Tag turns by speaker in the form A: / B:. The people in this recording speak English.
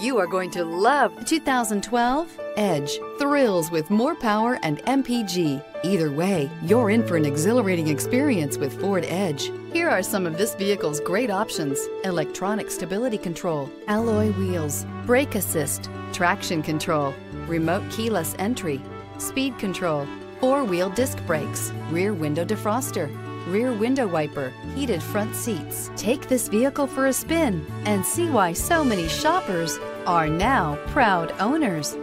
A: You are going to love the 2012 Edge. Thrills with more power and MPG. Either way, you're in for an exhilarating experience with Ford Edge. Here are some of this vehicle's great options. Electronic stability control, alloy wheels, brake assist, traction control, remote keyless entry, speed control, four-wheel disc brakes, rear window defroster, rear window wiper, heated front seats. Take this vehicle for a spin and see why so many shoppers are now proud owners.